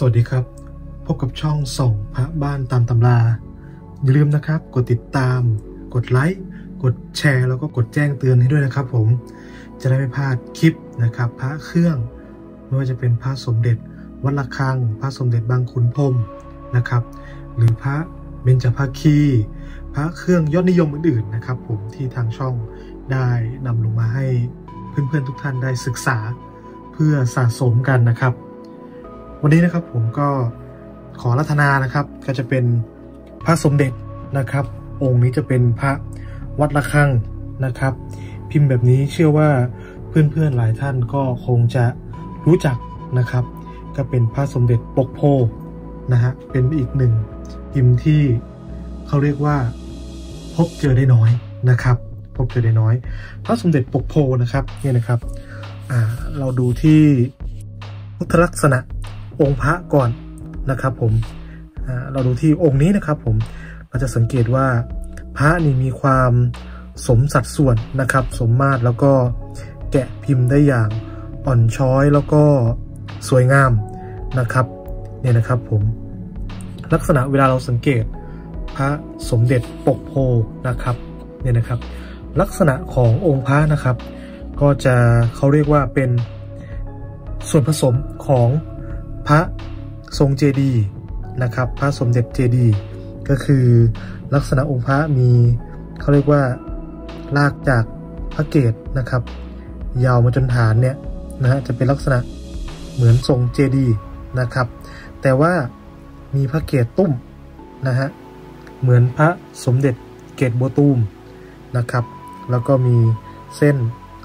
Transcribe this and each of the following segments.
สวัสดีครับ พบกับช่องส่องพระบ้านตามตำราอย่าลืมนะครับ กดติดตาม กดไลค์กดแชร์ แล้วก็กดแจ้งเตือนให้ด้วยนะครับ ผมจะได้ไม่พลาดคลิปนะครับ พระเครื่อง ไม่ว่าจะเป็นพระสมเด็จ วัดระฆัง พระสมเด็จบางขุนพรมนะครับ หรือพระเบญจภาคี พระเครื่องยอดนิยมอื่นๆนะครับ ผมที่ทางช่องได้นำลงมาให้เพื่อนๆทุกท่านได้ศึกษา เพื่อสะสมกันนะครับ วันนี้นะครับผมก็ขอรัตนานะครับ ก็จะเป็นพระสมเด็จนะครับ องค์นี้จะเป็นพระวัดระฆังนะครับ พิมพ์แบบนี้เชื่อว่าเพื่อนๆหลายท่านก็คงจะรู้จักนะครับ ก็เป็นพระสมเด็จปกโพนะฮะเป็นอีกหนึ่งพิมพ์ที่เขาเรียกว่าพบเจอได้น้อยนะครับ พบเจอได้น้อย พระสมเด็จปกโพนะครับเนี่ยนะครับเราดูที่พุทธลักษณะ องค์พระก่อนนะครับ ผมเราดูที่องค์นี้นะครับ ผมเราจะสังเกตว่าพระนี่มีความสมสัดส่วนนะครับ สมมาตรแล้วก็แกะพิมพ์ได้อย่างอ่อนช้อยแล้วก็สวยงามนะครับเนี่ยนะครับผมลักษณะเวลาเราสังเกตพระสมเด็จปกโพนะครับเนี่ยนะครับ ลักษณะขององค์พระนะครับ ก็จะเขาเรียกว่าเป็นส่วนผสมของ พระทรงเจดีนะครับ พระสมเด็จเจดีก็คือลักษณะองค์พระมีเขาเรียกว่าลากจากพระเกศนะครับ ยาวมาจนฐานเนี่ยนะฮะจะเป็นลักษณะเหมือนทรงเจดีนะครับ แต่ว่ามีพระเกศตุ้มนะฮะเหมือนพระสมเด็จเกศโบตูมนะครับ แล้วก็มีเส้น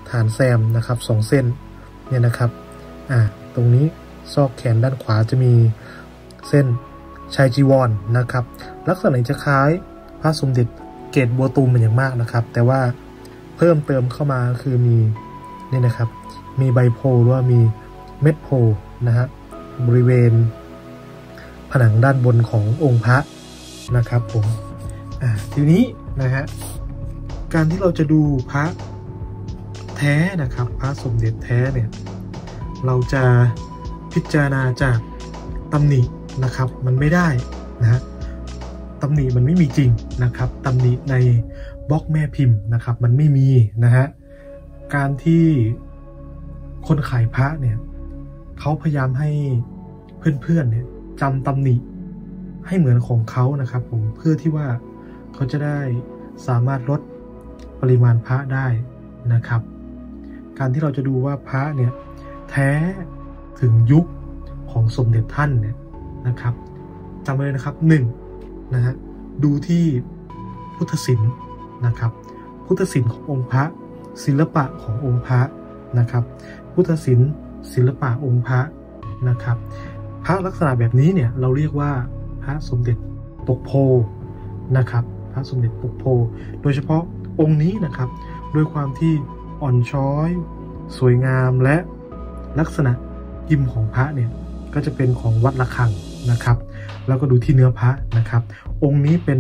ฐานแซมนะครับสองเส้นเนี่ยนะครับอ่าตรงนี้ ซอกแขนด้านขวาจะมีเส้นชายจีวรนนะครับ ลักษณะจะคล้ายพระสมเด็จเกตบัวตูมเป็นอย่างมากนะครับ แต่ว่าเพิ่มเติมเข้ามาคือมีนี่นะครับ มีใบโพหรือว่ามีเม็ดโพนะฮะบริเวณ ผนังด้านบนขององค์พระนะครับผมทีนี้นะฮะการที่เราจะดูพระแท้นะครับ พระสมเด็จแท้เนี่ย เราจะ พิจารณาจากตำหนินะครับ มันไม่ได้นะฮะตำหนิมันไม่มีจริงนะครับตำหนิในบล็อกแม่พิมพ์นะครับ มันไม่มีนะฮะการที่คนขายพระเนี่ยเขาพยายามให้เพื่อนๆเนี่ยจำตำหนิให้เหมือนของเขานะครับ ผมเพื่อที่ว่าเขาจะได้สามารถลดปริมาณพระได้นะครับ การที่เราจะดูว่าพระเนี่ยแท้ ถึงยุคของสมเด็จท่านเนี่ยนะครับจำไว้เลยนะครับ1นะฮะดูที่พุทธศิลป์นะครับ พุทธศิลป์ขององค์พระ ศิลปะขององค์พระนะครับ พุทธศิลป์ศิลปะองค์พระนะครับ พระลักษณะแบบนี้เนี่ยเราเรียกว่าพระสมเด็จปกโพนะครับ พระสมเด็จปกโพ โดยเฉพาะองค์นี้นะครับ ด้วยความที่อ่อนช้อย สวยงามและลักษณะ ยิมของพระเนี่ยก็จะเป็นของวัดระฆังนะครับ แล้วก็ดูที่เนื้อพระนะครับ องค์นี้เป็น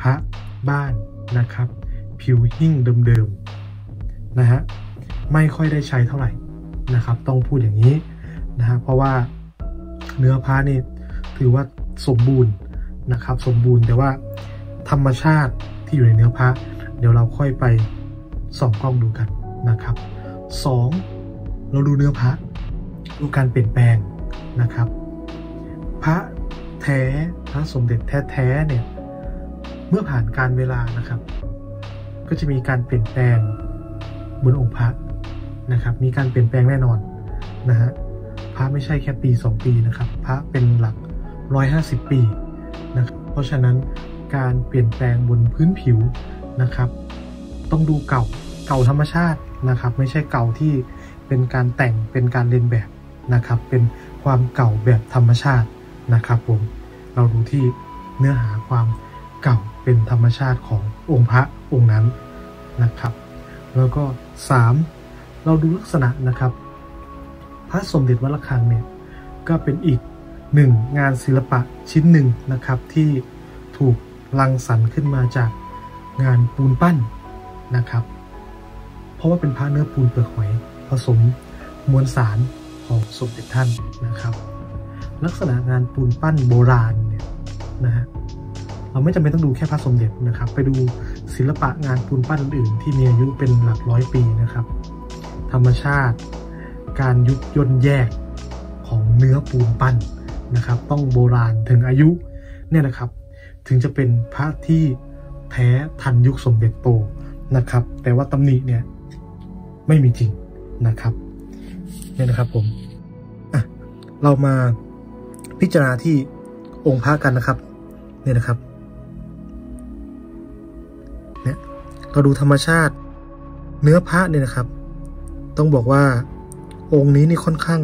พระบ้านนะครับ ผิวหิ่งเดิมๆนะฮะไม่ค่อยได้ใช้เท่าไหร่นะครับ ต้องพูดอย่างนี้นะฮะเพราะว่าเนื้อพระนี่ถือว่าสมบูรณ์นะครับ สมบูรณ์แต่ว่าธรรมชาติที่อยู่ในเนื้อพระเดี๋ยวเราค่อยไปส่องกล้องดูกันนะครับ 2. เราดูเนื้อพระ ดูการเปลี่ยนแปลงนะครับ พระแท้พระสมเด็จแท้ๆเนี่ยเมื่อผ่านการเวลานะครับ ก็จะมีการเปลี่ยนแปลงบนองค์พระนะครับ มีการเปลี่ยนแปลงแน่นอนนะฮะพระไม่ใช่แค่ปี 2 ปีนะครับ พระเป็นหลัก 150 ปีนะครับเพราะฉะนั้นการเปลี่ยนแปลงบนพื้นผิวนะครับ ต้องดูเก่าเก่าธรรมชาตินะครับ ไม่ใช่เก่าที่เป็นการแต่งเป็นการเลียนแบบ นะครับ เป็นความเก่าแบบธรรมชาตินะครับผม เราดูที่เนื้อหาความเก่าเป็นธรรมชาติขององค์พระองค์นั้นนะครับ แล้วก็ 3. เราดูลักษณะนะครับ พระสมเด็จวัดระฆังเนี่ยก็เป็นอีกหนึ่งงานศิลปะชิ้นหนึ่งนะครับที่ถูกรังสรรค์ขึ้นมาจากงานปูนปั้นนะครับ เพราะว่าเป็นพระเนื้อปูนเปลือกหอยผสมมวลสาร ของสมเด็จท่านนะครับ ลักษณะงานปูนปั้นโบราณเนี่ยนะฮะเราไม่จำเป็นต้องดูแค่พระสมเด็จนะครับ ไปดูศิลปะงานปูนปั้นอื่นๆที่มีอายุเป็นหลักร้อยปีนะครับ ธรรมชาติ การยุบย่นแยกของเนื้อปูนปั้นนะครับ ต้องโบราณถึงอายุเนี่ยนะครับ ถึงจะเป็นพระที่แท้ทันยุคสมเด็จโตนะครับ แต่ว่าตำหนิเนี่ยไม่มีจริงนะครับ เนี่ยนะครับผมอะเรามาพิจารณาที่องค์พระกันนะครับ เนี่ยนะครับ เนี่ยเราดูธรรมชาติเนื้อพระเนี่ยนะครับ ต้องบอกว่าองค์นี้นี่ค่อนข้าง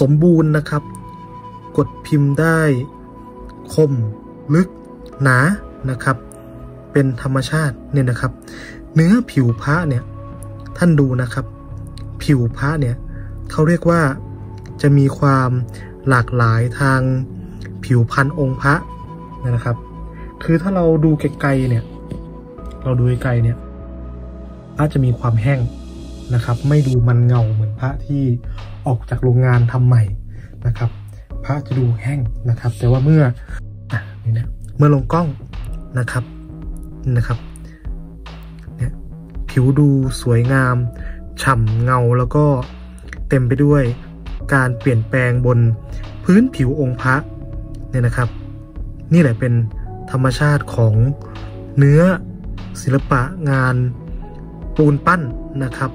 สมบูรณ์นะครับ กดพิมพ์ได้คม ลึก หนานะครับ เป็นธรรมชาติเนี่ยนะครับ เนื้อผิวพระเนี่ยท่านดูนะครับ ผิวพระเนี่ยเขาเรียกว่าจะมีความหลากหลายทางผิวพันองค์พระนะครับ คือถ้าเราดูไกลๆเนี่ย เราดูไกลเนี่ยพระจะมีความแห้งนะครับ ไม่ดูมันเงาเหมือนพระที่ออกจากโรงงานทำใหม่นะครับ พระจะดูแห้งนะครับ แต่ว่าเมื่ออะนี่นะเมื่อลงกล้องนะครับนะครับเนี่ยผิวดูสวยงาม ฉ่ำเงาแล้วก็เต็มไปด้วยการเปลี่ยนแปลงบนพื้นผิวองค์พระเนี่ยนะครับ นี่แหละเป็นธรรมชาติของเนื้อศิลปะงานปูนปั้นนะครับ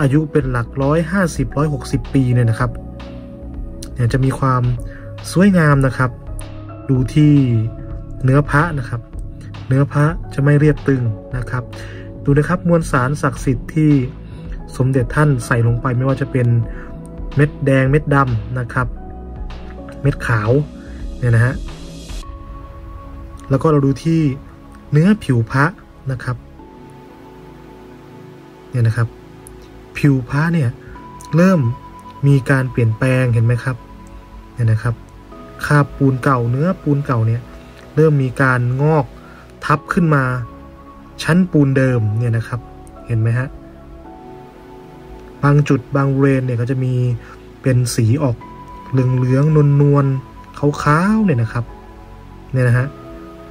อายุเป็นหลักร้อยห้าสิบร้อยหกสิบปีเนี่ยนะครับเนี่ยจะมีความสวยงามนะครับ ดูที่เนื้อพระนะครับ เนื้อพระจะไม่เรียบตึงนะครับ ดูนะครับมวลสารศักดิ์สิทธิ์ที่สมเด็จท่านใส่ลงไปไม่ว่าจะเป็นเม็ดแดงเม็ดดำนะครับ เม็ดขาวเนี่ยนะฮะแล้วก็เราดูที่เนื้อผิวพระนะครับเนี่ยนะครับ ผิวพระเนี่ยเริ่มมีการเปลี่ยนแปลงเห็นไหมครับเนี่ยนะครับคาบปูนเก่าเนื้อปูนเก่าเนี่ยเริ่มมีการงอกทับขึ้นมา ชั้นปูนเดิมเนี่ยนะครับ เห็นไหมฮะ บางจุดบางบริเวณเนี่ยก็จะมีเป็นสีออกเหลืองเหลืองนวลนวลขาวๆเนี่ยนะครับ เนี่ยนะฮะ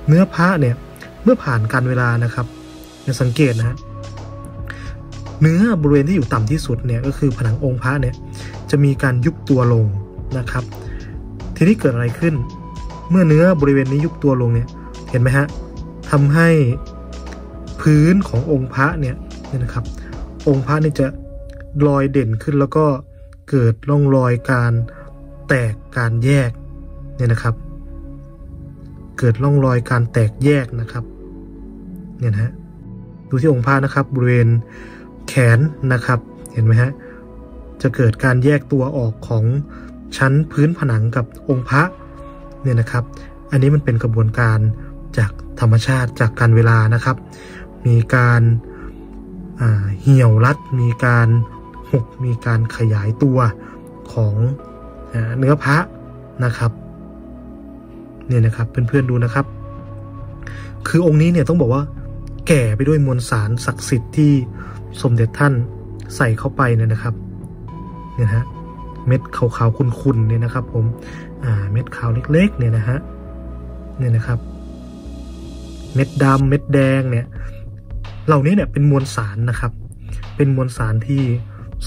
เนื้อผ้าเนี่ยเมื่อผ่านการเวลานะครับจะสังเกตนะฮะ เนื้อบริเวณที่อยู่ต่ำที่สุดเนี่ยก็คือผนังองค์พระเนี่ยจะมีการยุบตัวลงนะครับ ทีนี้เกิดอะไรขึ้น เมื่อเนื้อบริเวณนี้ยุบตัวลงเนี่ย เห็นไหมฮะทำให้ พื้นขององค์พระเนี่ยเนี่ยนะครับ องค์พระนี่จะลอยเด่นขึ้นแล้วก็เกิดร่องรอยการแตกการแยกเนี่ยนะครับ เกิดร่องรอยการแตกแยกนะครับเนี่ยนะฮะดูที่องค์พระนะครับบริเวณแขนนะครับ เห็นไหมฮะจะเกิดการแยกตัวออกของชั้นพื้นผนังกับองค์พระเนี่ยนะครับ อันนี้มันเป็นกระบวนการจากธรรมชาติจากการเวลานะครับ มีการเหี่ยวรัด มีการหกมีการขยายตัวของเนื้อพระนะครับเนี่ยนะครับเพื่อนๆดูนะครับ คือองค์นี้เนี่ยต้องบอกว่าแก่ไปด้วยมวลสารศักดิ์สิทธิ์ที่สมเด็จท่านใส่เข้าไปเนี่ยนะครับเนี่ยฮะเม็ดขาวๆขุ่นๆเนี่ยนะครับ ผมอ่าเม็ดขาวเล็ก ๆ เนี่ยนะฮะเนี่ยนะครับ เม็ดดำเม็ดแดงเนี่ย เหล่านี้เนี่ยเป็นมวลสารนะครับ เป็นมวลสารที่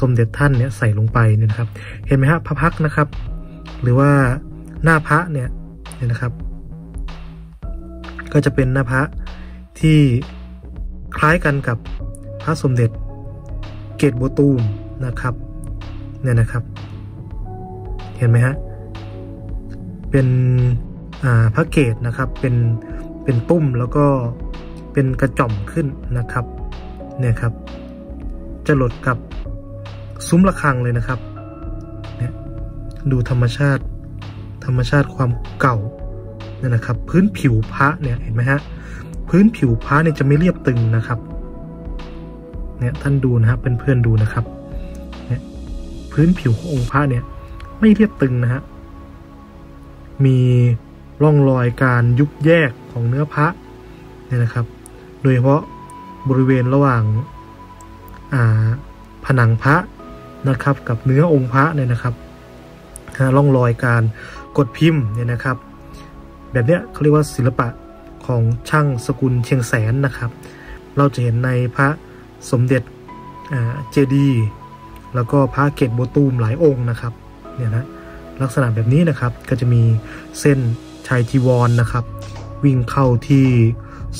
สมเด็จท่านเนี่ยใส่ลงไปเนี่ยนะครับ เห็นไหมฮะพระพักนะครับ หรือว่าหน้าพระเนี่ยเนี่ยนะครับ ก็จะเป็นหน้าพระที่คล้ายกันกับพระสมเด็จเกตโบตูมนะครับเนี่ยนะครับ เห็นไหมฮะเป็นพระเกตนะครับเป็นเป็นตุ้มแล้วก็ เป็นกระจ่อมขึ้นนะครับเนี่ยครับ จะหลดกับซุ้มระฆังเลยนะครับเนี่ยดูธรรมชาติ ธรรมชาติความเก่าเนี่ยนะครับ พื้นผิวพระเนี่ยเห็นไหมฮะพื้นผิวพระเนี่ยจะไม่เรียบตึงนะครับเนี่ยท่านดูนะครับเป็นเพื่อนดูนะครับเนี่ยพื้นผิวขององค์พระเนี่ยไม่เรียบตึงนะฮะมีร่องรอยการยุบแยกของเนื้อพระเนี่ยนะครับ ยเฉพาะบริเวณระหว่างผนังพระนะครับ กับเนื้อองค์พระเนี่ยนะครับร่องรอยการกดพิมพ์เนี่ยนะครับ แบบเนี้ยเขาเรียกว่าศิลปะของช่างสกุลเชียงแสนนะครับ เราจะเห็นในพระสมเด็จเจดีแล้วก็พระเกตโบตูมหลายองค์นะครับเนี่ยนะลักษณะแบบนี้นะครับก็จะมีเส้นชายจีวรนนะครับ วิ่งเข้าที่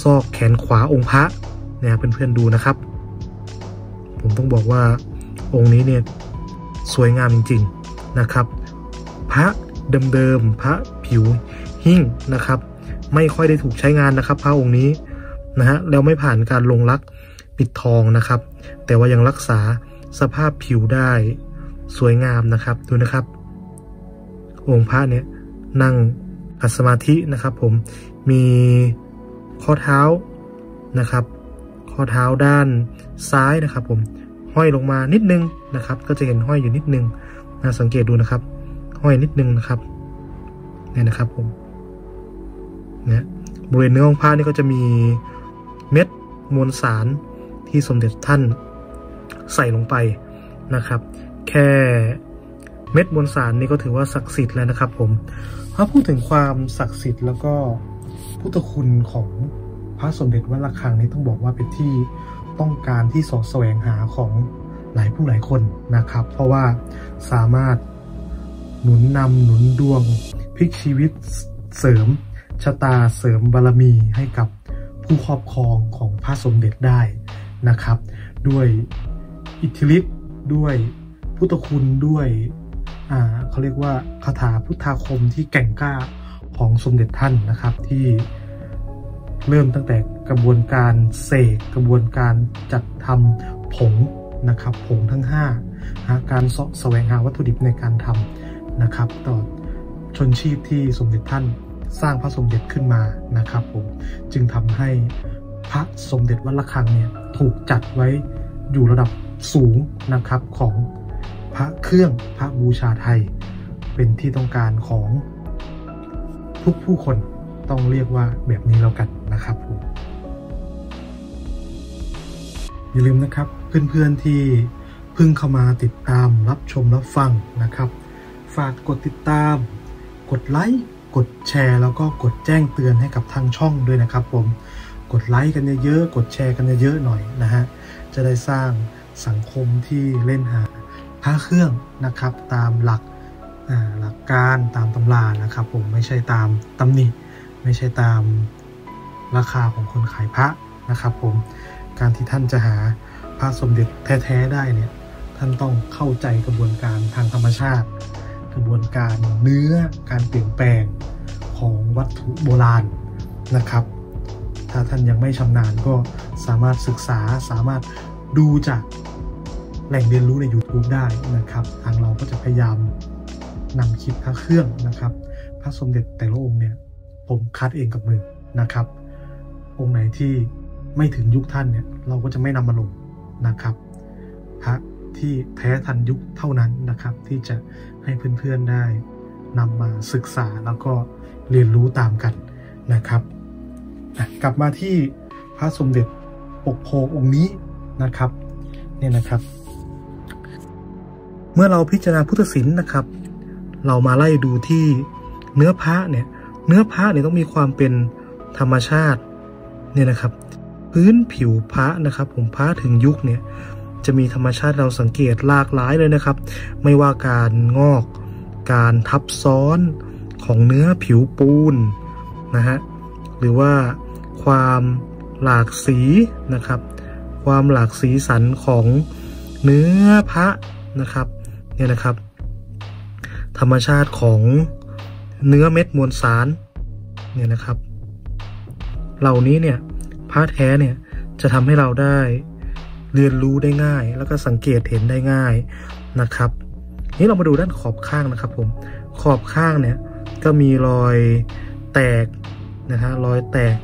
ซอกแขนขวาองค์พระเนี่ยเพื่อนๆดูนะครับ ผมต้องบอกว่าองค์นี้เนี่ยสวยงามจริง ๆนะครับ พระเดิมๆพระผิวหิ้งนะครับ ไม่ค่อยได้ถูกใช้งานนะครับ พระองค์นี้นะฮะแล้วไม่ผ่านการลงลักปิดทองนะครับ แต่ว่ายังรักษาสภาพผิวได้สวยงามนะครับดูนะครับ องค์พระเนี่ยนั่งอัสมาธินะครับ ผมมี ข้อเท้านะครับ ข้อเท้าด้านซ้ายนะครับ ผมห้อยลงมานิดนึงนะครับ ก็จะเห็นห้อยอยู่นิดนึงนะสังเกตดูนะครับ ห้อยนิดนึงนะครับเนี่ยนะครับผมเนี่ยบริเวณเนื้อของผ้านี่ก็จะมีเม็ดมวลสารที่สมเด็จท่านใส่ลงไปนะครับ แค่เม็ดมวลสารนี่ก็ถือว่าศักดิ์สิทธิ์แล้วนะครับ ผมถ้าพูดถึงความศักดิ์สิทธิ์แล้วก็ พุทธคุณของพระสมเด็จวัดระฆังนี้ต้องบอกว่าเป็นที่ต้องการที่สอดแสวงหาของหลายผู้หลายคนนะครับ เพราะว่าสามารถหนุนนำหนุนดวงพลิกชีวิตเสริมชะตาเสริมบารมีให้กับผู้ครอบครองของพระสมเด็จได้นะครับ ด้วยอิทธิฤทธิ์ด้วยพุทธคุณด้วยอ่าเขาเรียกว่าคาถาพุทธาคมที่แก่งกล้า ของสมเด็จท่านนะครับที่เริ่มตั้งแต่กระบวนการเสกกระบวนการจัดทำผงนะครับผงทั้ง5นะการสแสวงหาวัตถุดิบในการทำนะครับต่อชนชีพที่สมเด็จท่านสร้างพระสมเด็จขึ้นมานะครับผมจึงทำให้พระสมเด็จวัดระฆังเนี่ยถูกจัดไว้อยู่ระดับสูงนะครับของพระเครื่องพระบูชาไทย เป็นที่ต้องการของ ทุกผู้คนต้องเรียกว่าแบบนี้แล้วกันนะครับผมอย่าลืมนะครับเพื่อนๆที่เพิ่งเข้ามาติดตามรับชมรับฟังนะครับ ฝากกดติดตาม กดไลค์กดแชร์ แล้วก็กดแจ้งเตือนให้กับทางช่องด้วยนะครับ ผมกดไลค์กันเยอะๆกดแชร์กันเยอะๆหน่อยนะฮะจะได้สร้างสังคมที่เล่นหาพระเครื่องนะครับ ตามหลัก หลักการตามตำรานะครับ ผมไม่ใช่ตามตำหนิไม่ใช่ตามราคาของคนขายพระนะครับ ผมการที่ท่านจะหาพระสมเด็จแท้ๆได้เนี่ยท่านต้องเข้าใจกระบวนการทางธรรมชาติ กระบวนการเนื้อการเปลี่ยนแปลงของวัตถุโบราณนะครับ ถ้าท่านยังไม่ชำนาญก็สามารถศึกษาสามารถดูจากแหล่งเรียนรู้ใน YouTube ได้นะครับ ทางเราก็จะพยายาม นำคลิปพระเครื่องนะครับ พระสมเด็จแต่ละองค์เนี่ยผมคัดเองกับมือนะครับ องค์ไหนที่ไม่ถึงยุคท่านเนี่ยเราก็จะไม่นำมาลงนะครับ พระที่แท้ทันยุคเท่านั้นนะครับ ที่จะให้เพื่อนๆได้นำมาศึกษาแล้วก็เรียนรู้ตามกันนะครับ กลับมาที่พระสมเด็จปกโพองค์นี้นะครับเนี่ยนะครับ เมื่อเราพิจารณาพุทธศิลป์นะครับ เรามาไล่ดูที่เนื้อพระเนี่ย เนื้อพระเนี่ยต้องมีความเป็นธรรมชาติเนี่ยนะครับ พื้นผิวพระนะครับ ผมพระถึงยุคเนี่ยจะมีธรรมชาติเราสังเกตหลากหลายเลยนะครับ ไม่ว่าการงอก การทับซ้อนของเนื้อผิวปูนนะฮะหรือว่าความหลากสีนะครับ ความหลากสีสันของเนื้อพระนะครับเนี่ยนะครับ ธรรมชาติของเนื้อเม็ดมวลสารเนี่ยนะครับ เหล่านี้เนี่ยพระแท้เนี่ยจะทำให้เราได้เรียนรู้ได้ง่าย แล้วก็สังเกตเห็นได้ง่ายนะครับนี่เรามาดูด้านขอบข้างนะครับผมขอบข้างเนี่ยก็มีรอยแตกนะฮะรอยแตก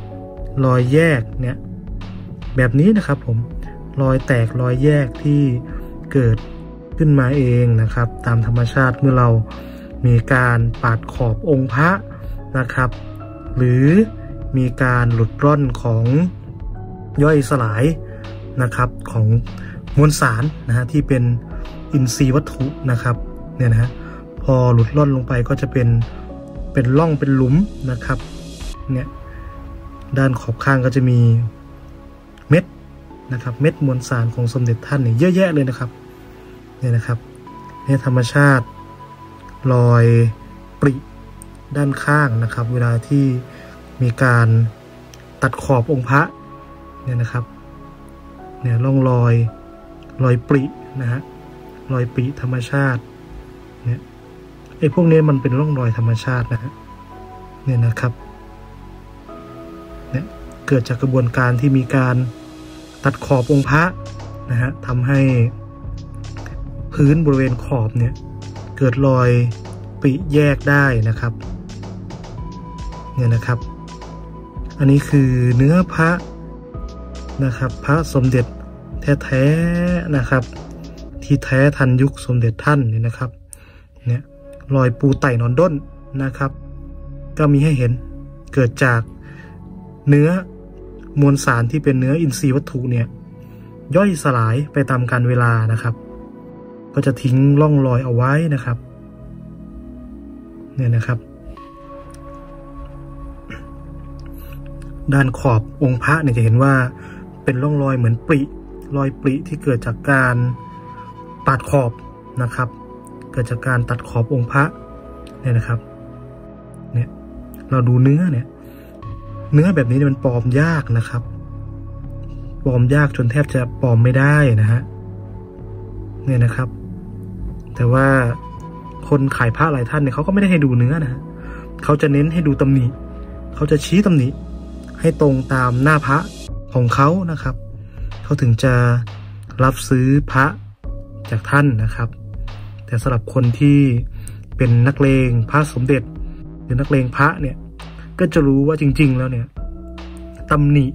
รอยแยกเนี่ยแบบนี้นะครับผมรอยแตกรอยแยกที่เกิด ขึ้นมาเองนะครับ ตามธรรมชาติเมื่อเรามีการปาดขอบองค์พระนะครับ หรือมีการหลุดร่อนของย่อยสลายนะครับของมวลสารนะฮะที่เป็นอินทรีย์วัตถุนะครับเนี่ยนะฮะพอหลุดล่อนลงไปก็จะเป็นเป็นร่องเป็นหลุมนะครับเนี่ยด้านขอบข้างก็จะมีเม็ดนะครับ เม็ดมวลสารของสมเด็จท่านเนี่ยเยอะแยะเลยนะครับ เนี่ยนะครับเนี่ยธรรมชาติรอยปริด้านข้างนะครับ เวลาที่มีการตัดขอบองค์พระเนี่ยนะครับเนี่ยร่องรอยรอยปรินะฮะรอยปริธรรมชาติเนี่ยไอ้พวกนี้มันเป็นร่องรอยธรรมชาตินะฮะเนี่ยนะครับเนี่ยเกิดจากกระบวนการที่มีการตัดขอบองค์พระนะฮะทำให้ พื้นบริเวณขอบเนี่ยเกิดรอยปิแยกได้นะครับเนี่ยนะครับ อันนี้คือเนื้อพระนะครับ พระสมเด็จแท้ๆนะครับ ที่แท้ทันยุคสมเด็จท่านนี่นะครับเนี่ยรอยปูไต่นอนด้นนะครับ ก็มีให้เห็นเกิดจากเนื้อมวลสารที่เป็นเนื้ออินทรีย์วัตถุเนี่ยย่อยสลายไปตามกาลเวลานะครับ ก็จะทิ้งร่องรอยเอาไว้นะครับ เนี่ยนะครับ ด้านขอบองค์พระเนี่ยจะเห็นว่าเป็นร่องรอยเหมือนปริรอยปริที่เกิดจากการตัดขอบนะครับ เกิดจากการตัดขอบองค์พระเนี่ยนะครับ เนี่ยเราดูเนื้อเนี่ย เนื้อแบบนี้มันปลอมยากนะครับ ปลอมยากจนแทบจะปลอมไม่ได้นะฮะเนี่ยนะครับ แต่ว่าคนขายผ้าหลายท่านเนี่ยเขาก็ไม่ได้ให้ดูเนื้อนะฮะเขาจะเน้นให้ดูตำหนิเขาจะชี้ตำหนิให้ตรงตามหน้าพระของเขานะครับ เขาถึงจะรับซื้อพระจากท่านนะครับ แต่สำหรับคนที่เป็นนักเลงพระสมเด็จ หรือนักเลงพระเนี่ยก็จะรู้ว่าจริง ๆ แล้วเนี่ยตำหนิ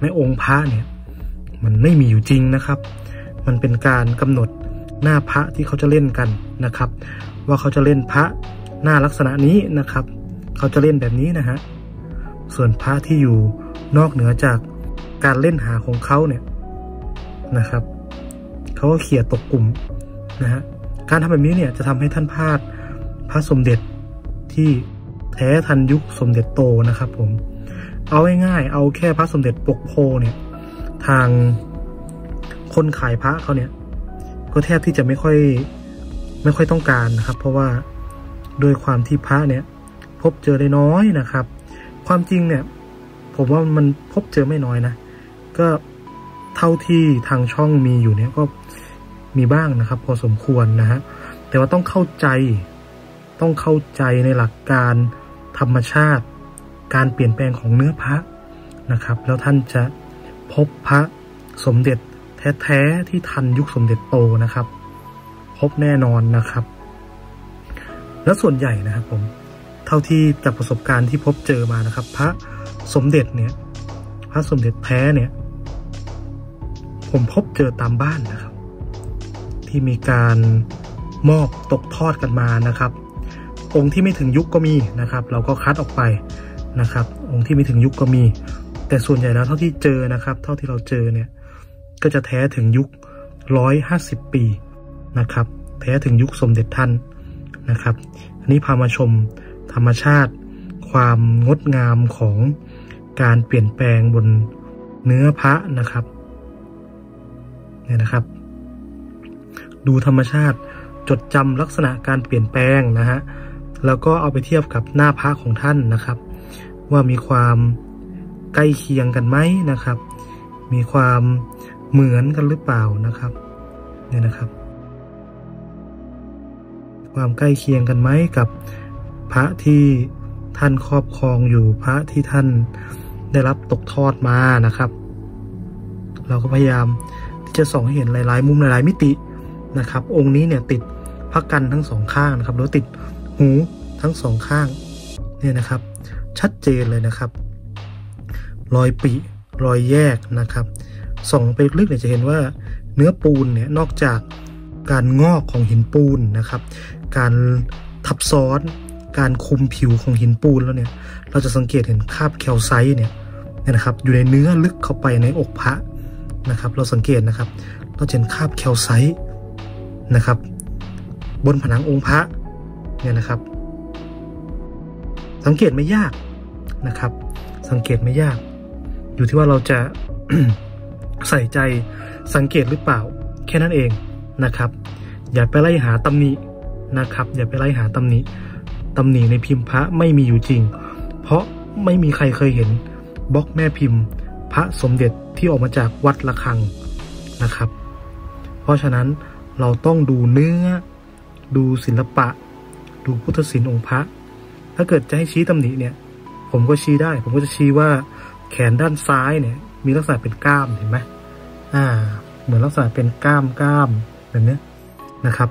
ในองค์พระเนี่ย มันไม่มีอยู่จริงนะครับ มันเป็นการกำหนด หน้าพระที่เขาจะเล่นกันนะครับ ว่าเขาจะเล่นพระหน้าลักษณะนี้นะครับ เขาจะเล่นแบบนี้นะฮะส่วนพระที่อยู่นอกเหนือจากการเล่นหาของเขาเนี่ยนะครับเขาก็เขี่ยตกกลุ่มนะฮะการทำแบบนี้เนี่ยจะทำให้ท่านพลาดพระสมเด็จที่แท้ทันยุคสมเด็จโตนะครับ ผม เอาง่ายๆเอาแค่พระสมเด็จปกโพเนี่ย ทางคนขายพระเขาเนี่ย ก็แทบที่จะไม่ค่อยไม่ค่อยต้องการนะครับ เพราะว่าด้วยความที่พระเนี่ย พบเจอได้น้อยนะครับ ความจริงเนี่ย ผมว่ามันพบเจอไม่น้อยนะ ก็เท่าที่ทางช่องมีอยู่เนี่ยก็มีบ้างนะครับ พอสมควรนะฮะแต่ว่าต้องเข้าใจต้องเข้าใจในหลักการธรรมชาติ การเปลี่ยนแปลงของเนื้อพระนะครับ แล้วท่านจะพบพระสมเด็จ แท้ๆที่ทันยุคสมเด็จโตนะครับ พบแน่นอนนะครับ แล้วส่วนใหญ่นะครับผมเท่าที่จากประสบการณ์ที่พบเจอมานะครับ พระสมเด็จเนี่ย พระสมเด็จแท้เนี่ย ผมพบเจอตามบ้านนะครับ ที่มีการมอบตกทอดกันมานะครับ องค์ที่ไม่ถึงยุคก็มีนะครับ เราก็คัดออกไปนะครับ องค์ที่ไม่ถึงยุคก็มี แต่ส่วนใหญ่แล้วเท่าที่เจอนะครับ เท่าที่เราเจอเนี่ย ก็จะแท้ถึงยุคร้อยห้าสิบปีนะครับ แท้ถึงยุคสมเด็จท่านนะครับ อันนี้พามาชมธรรมชาติ ความงดงามของการเปลี่ยนแปลงบนเนื้อพระนะครับเนี่ยนะครับ ดูธรรมชาติจดจำลักษณะการเปลี่ยนแปลงนะฮะแล้วก็เอาไปเทียบกับหน้าพระของท่านนะครับ ว่ามีความใกล้เคียงกันไหมนะครับ มีความ เหมือนกันหรือเปล่านะครับเนี่ยนะครับ ความใกล้เคียงกันไหมกับพระที่ท่านครอบครองอยู่พระที่ท่านได้รับตกทอดมานะครับ เราก็พยายามที่จะส่องให้เห็นหลาย ๆ มุมหลาย ๆ มิตินะครับ องค์นี้เนี่ยติดพักกันทั้งสองข้างนะครับแล้วติดหูทั้งสองข้างเนี่ยนะครับ ชัดเจนเลยนะครับ รอยปีรอยแยกนะครับ ส่องไปลึกเนี่ยจะเห็นว่าเนื้อปูนเนี่ยนอกจากการงอกของหินปูนนะครับ การทับซ้อน การคุมผิวของหินปูนแล้วเนี่ย เราจะสังเกตเห็นคราบแคลไซต์เนี่ยนะครับ อยู่ในเนื้อลึกเข้าไปในอกพระนะครับ เราสังเกตนะครับ เราเห็นคราบแคลไซต์นะครับ บนผนังองค์พระเนี่ยนะครับ สังเกตไม่ยากนะครับ สังเกตไม่ยาก อยู่ที่ว่าเราจะ ใส่ใจสังเกตหรือเปล่า แค่นั้นเองนะครับ อย่าไปไล่หาตำหนินะครับ อย่าไปไล่หาตำหนิตำหนิในพิมพ์พระไม่มีอยู่จริง เพราะไม่มีใครเคยเห็นบล็อกแม่พิมพ์ พระสมเด็จที่ออกมาจากวัดระฆังนะครับ เพราะฉะนั้นเราต้องดูเนื้อ ดูศิลปะ ดูพุทธศิลป์องค์พระ ถ้าเกิดจะให้ชี้ตำหนิเนี่ย ผมก็ชี้ได้ ผมก็จะชี้ว่าแขนด้านซ้ายเนี่ย มีลักษณะเป็นก้ามเห็นไหมอ่า เหมือนลักษณะเป็นก้ามก้ามแบบนี้นะครับ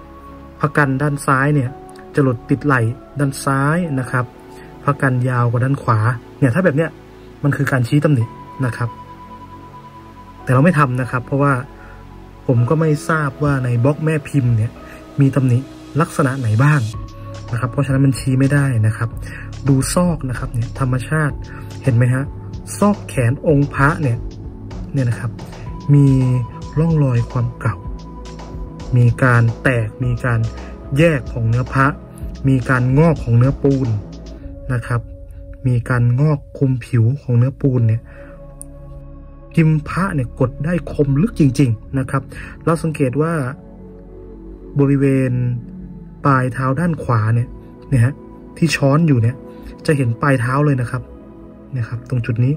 พระกันด้านซ้ายเนี่ยจะหลุดติดไหล่ด้านซ้ายนะครับพระกันยาวกว่าด้านขวา เนี่ยถ้าแบบเนี้ยมันคือการชี้ตำหนินะครับ แต่เราไม่ทำนะครับ เพราะว่าผมก็ไม่ทราบว่าในบล็อกแม่พิมพ์เนี่ยมีตำหนิลักษณะไหนบ้างนะครับ เพราะฉะนั้นมันชี้ไม่ได้นะครับ ดูซอกนะครับเนี่ยธรรมชาติเห็นไหมฮะ ซอกแขนองค์พระเนี่ยเนี่ยนะครับ มีร่องรอยความเก่า มีการแตกมีการแยกของเนื้อพระ มีการงอกของเนื้อปูนนะครับ มีการงอกคุมผิวของเนื้อปูนเนี่ยพิมพ์พระเนี่ยกดได้คมลึกจริง ๆนะครับ เราสังเกตว่าบริเวณปลายเท้าด้านขวาเนี่ยเนี่ยฮะที่ช้อนอยู่เนี่ย จะเห็นปลายเท้าเลยนะครับ นะครับ ตรงจุดนี้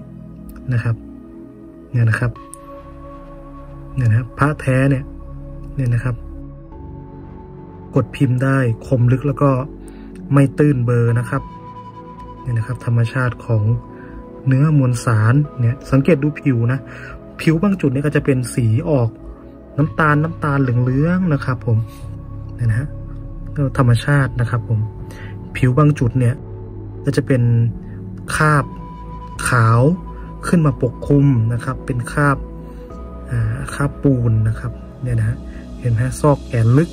นะครับเนี่ยนะครับเนี่ยนะครับพระแท้เนี่ยเนี่ยนะครับ กดพิมพ์ได้คมลึกแล้วก็ไม่ตื้นเบอร์นะครับเนี่ยนะครับ ธรรมชาติของเนื้อมวลสารเนี่ยสังเกตดูผิวนะ ผิวบางจุดเนี่ยก็จะเป็นสีออกน้ำตาลน้ำตาลเหลืองๆนะครับ ผมเนี่ยนะฮะธรรมชาตินะครับ ผม ผิวบางจุดเนี่ยก็จะเป็นคาบ ขาวขึ้นมาปกคลุมนะครับ เป็นคราบคราบปูนนะครับเนี่ยนะฮะเห็นไหมซอกแขนลึก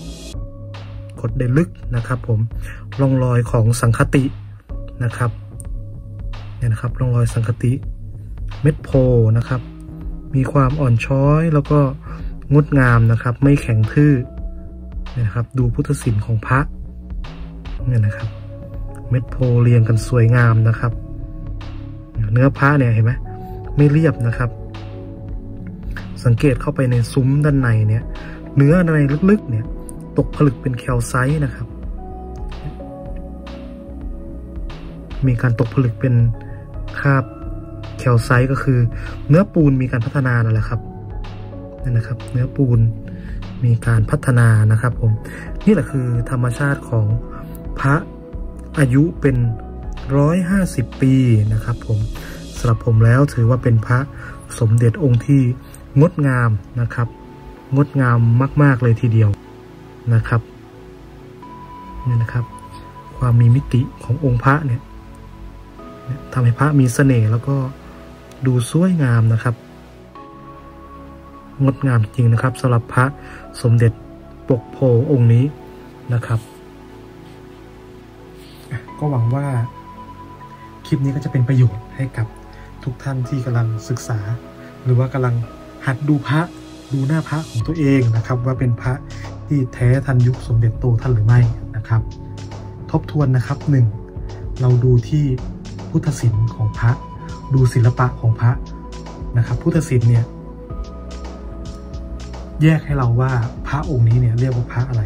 กดได้ลึกนะครับ ผมร่องรอยของสังคตินะครับเนี่ยนะครับร่องรอยสังคติเม็ดโพนะครับ มีความอ่อนช้อยแล้วก็งดงามนะครับ ไม่แข็งทื่อนะครับ ดูพุทธศิลป์ของพระเนี่ยนะครับ เม็ดโพเรียงกันสวยงามนะครับ เนื้อพระเนี่ยเห็นไหมไม่เรียบนะครับ สังเกตเข้าไปในซุ้มด้านในเนี่ย เนื้อในลึกๆ เนี่ย ตกผลึกเป็นแคลไซต์นะครับ มีการตกผลึกเป็นคราบแคลไซต์ก็คือ เนื้อปูนมีการพัฒนานั่นแหละครับนี่นะครับ เนื้อปูนมีการพัฒนานะครับผม นี่แหละคือธรรมชาติของพระอายุเป็น ร้อยห้าสิบปีนะครับผมสำหรับผมแล้วถือว่าเป็นพระสมเด็จองค์ที่งดงามนะครับ งดงามมาก ๆ เลยทีเดียวนะครับนี่นะครับ ความมีมิติขององค์พระเนี่ยทำให้พระมีเสน่ห์แล้วก็ดูสวยงามนะครับ งดงามจริงนะครับสำหรับพระสมเด็จปกโพองค์นี้นะครับ ก็หวังว่า คลิปนี้ก็จะเป็นประโยชน์ให้กับทุกท่านที่กำลังศึกษา หรือว่ากำลังหัดดูพระดูหน้าพระของตัวเองนะครับ ว่าเป็นพระที่แท้ทันยุคสมเด็จโตท่านหรือไม่นะครับ ทบทวนนะครับหนึ่งเราดูที่พุทธศิลป์ของพระ ดูศิลปะของพระนะครับ พุทธศิลป์เนี่ยแยกให้เราว่าพระองค์นี้เนี่ยเรียกว่าพระอะไร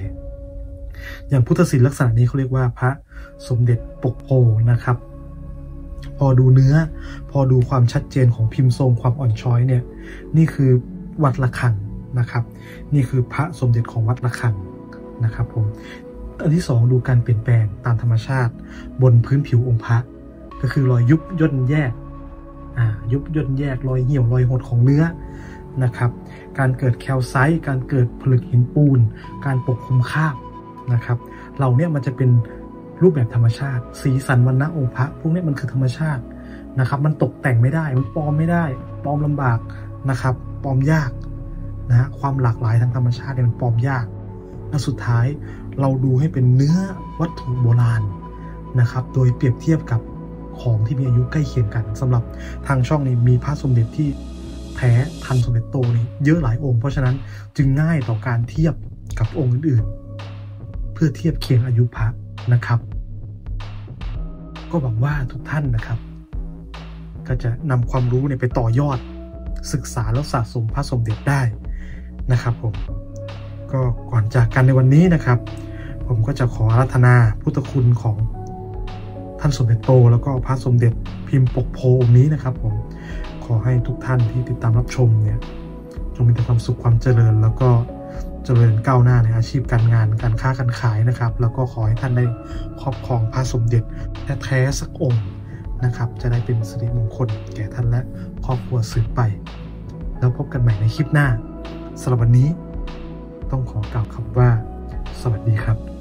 อย่างพุทธศิลป์ลักษณะนี้เขาเรียกว่าพระสมเด็จปกโพนะครับ พอดูเนื้อ พอดูความชัดเจนของพิมพ์ทรงความอ่อนช้อยเนี่ย นี่คือวัดระฆังนะครับ นี่คือพระสมเด็จของวัดระฆังนะครับผมอันที่สองดูการเปลี่ยนแปลงตามธรรมชาติ บนพื้นผิวองค์พระ ก็คือรอยยุบย่นแยกอ่ายุบย่นแยกรอยเหี่ยวรอยหดของเนื้อนะครับ การเกิดแคลไซต์การเกิดผลึกหินปูน การปกคลุมคาบนะครับ เหล่านี้มันจะเป็น รูปแบบธรรมชาติ สีสันวันณะองค์พระพวกนี้มันคือธรรมชาตินะครับ มันตกแต่งไม่ได้ มันปลอมไม่ได้ปลอมลำบากนะครับปลอมยากนะฮะความหลากหลายทางธรรมชาติเนี่ยมันปลอมยากและสุดท้ายเราดูให้เป็นเนื้อวัตถุโบราณนะครับ โดยเปรียบเทียบกับของที่มีอายุใกล้เคียงกันสำหรับทางช่องนี้มีพระสมเด็จที่แท้ทันสมเด็จโตนี่เยอะหลายองค์เพราะฉะนั้นจึงง่ายต่อการเทียบกับองค์อื่นๆ เพื่อเทียบเคียงอายุพระ นะครับ ก็หวังว่าทุกท่านนะครับ ก็จะนำความรู้เนี่ยไปต่อยอดศึกษาแล้วสะสมพระสมเด็จได้นะครับผมก็ก่อนจากกันในวันนี้นะครับ ผมก็จะขอรัธนาพุทธคุณของท่านสมเด็จโต แล้วก็พระสมเด็จพิมพ์ปกโพองนี้นะครับผมขอให้ทุกท่านที่ติดตามรับชมเนี่ยจงมีแต่ความสุขความเจริญแล้วก็ เจริญก้าวหน้าในอาชีพการงานการค้าการขายนะครับ แล้วก็ขอให้ท่านได้ครอบครองพระสมเด็จแท้ๆสักองค์นะครับ จะได้เป็นสิริมงคลแก่ท่านและครอบครัวสืบไป แล้วพบกันใหม่ในคลิปหน้าสำหรับวันนี้ ต้องขอกล่าวคำว่า สวัสดีครับ